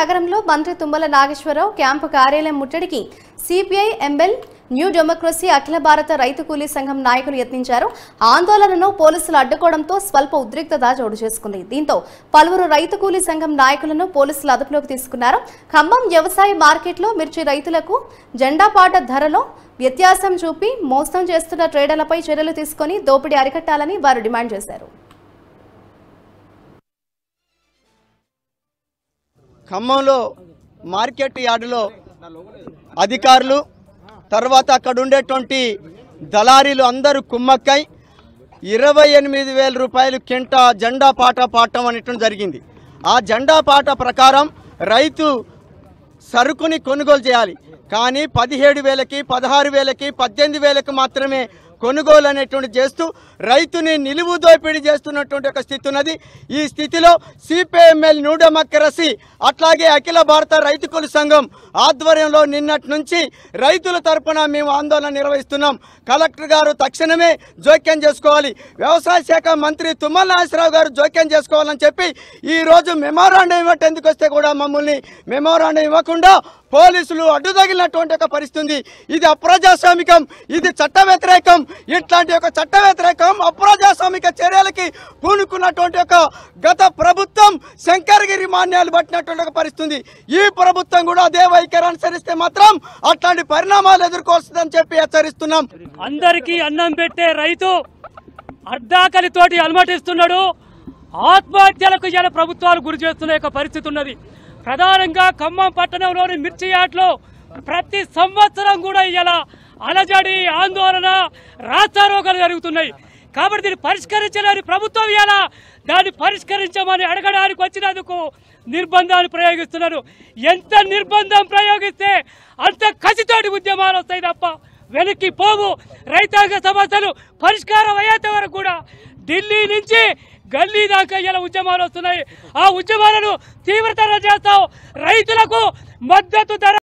నగరంలో మంత్రి తుమ్మల నాగేశ్వరరావు క్యాంపు కార్యాలయం ముట్టడికి సిపిఐ ఎంఎల్ న్యూ డెమోక్రసీ అఖిల భారత రైతు కూలీ సంఘం నాయకులు యత్నించారు. ఆందోళనను పోలీసులు అడ్డుకోవడంతో స్వల్ప ఉద్రిక్తత చోటు చేసుకుంది. దీంతో పలువురు రైతు కూలీ సంఘం నాయకులను పోలీసులు అదుపులోకి తీసుకున్నారు. ఖమ్మం వ్యవసాయ మార్కెట్లో మిర్చి రైతులకు జెండాపాట ధరలో వ్యత్యాసం చూపి మోసం చేస్తున్న ట్రేడర్లపై చర్యలు తీసుకొని దోపిడీ అరికట్టాలని వారు డిమాండ్ చేశారు. ఖమ్మంలో మార్కెట్ యార్డులో అధికారులు తర్వాత అక్కడ ఉండేటువంటి దళారీలు అందరూ కుమ్మక్కై ఇరవై ఎనిమిది వేల రూపాయలు కింట జెండా పాట పాడటం అనేటువంటి జరిగింది. ఆ జెండా పాట ప్రకారం రైతు సరుకుని కొనుగోలు చేయాలి. కానీ పదిహేడు వేలకి పదహారు వేలకి పద్దెనిమిది వేలకు మాత్రమే కొనుగోలు అనేటువంటి చేస్తూ రైతుని నిలువు దోపిడీ చేస్తున్నటువంటి ఒక స్థితి ఉన్నది. ఈ స్థితిలో సిపిఎంఎల్ న్యూ డెమోక్రసీ అట్లాగే అఖిల భారత రైతు సంఘం ఆధ్వర్యంలో నిన్నటి నుంచి రైతుల తరపున మేము ఆందోళన నిర్వహిస్తున్నాం. కలెక్టర్ గారు తక్షణమే జోక్యం చేసుకోవాలి. వ్యవసాయ శాఖ మంత్రి తుమ్మల నాగేశ్వరరావు గారు జోక్యం చేసుకోవాలని చెప్పి ఈ రోజు మెమోరాండం ఇవ్వటేందుకు వస్తే కూడా మమ్మల్ని మెమోరాండం ఇవ్వకుండా పోలీసులు అడ్డుతగిలినటువంటి ఒక పరిస్థితి ఉంది ఇది అప్రజాస్వామికం ఇది చట్ట వ్యతిరేకం ఇట్లాంటి ఒక చట్ట వ్యతిరేకం అప్రజాస్వామిక చర్యలకి పూనుకున్నటువంటి ఒక గత ప్రభుత్వం శంకరగిరి మాన్యాలు పట్టినటువంటి ఒక పరిస్థితి ఈ ప్రభుత్వం కూడా అదే వైఖరి అనుసరిస్తే మాత్రం అట్లాంటి పరిణామాలు ఎదుర్కోవస్తుందని చెప్పి హెచ్చరిస్తున్నాం. అందరికీ అన్నం పెట్టే రైతు అర్ధాకలితోటి అలమటిస్తున్నాడు. ఆత్మహత్యలకు ఇలా ప్రభుత్వాలు గురి చేస్తున్న యొక్క పరిస్థితి ఉన్నది. ప్రధానంగా ఖమ్మం పట్టణంలోని మిర్చి యాట్లో ప్రతి సంవత్సరం కూడా ఇలా అలజడి ఆందోళన రాస్తారోగాలు జరుగుతున్నాయి. కాబట్టి దీన్ని పరిష్కరించలేని ప్రభుత్వం ఎలా దాన్ని పరిష్కరించమని అడగడానికి వచ్చినందుకు నిర్బంధాలు ప్రయోగిస్తున్నారు. ఎంత నిర్బంధం ప్రయోగిస్తే అంత కసితోటి ఉద్యమాలు వస్తాయి తప్ప వెనక్కి పోవు. రైతాంగ సమస్యలు పరిష్కారం అయ్యేంత వరకు కూడా ఢిల్లీ నుంచి దాకా ఇలా ఉద్యమాలు వస్తున్నాయి. ఆ ఉద్యమాలను తీవ్రతర చేస్తాం. రైతులకు మద్దతు ధర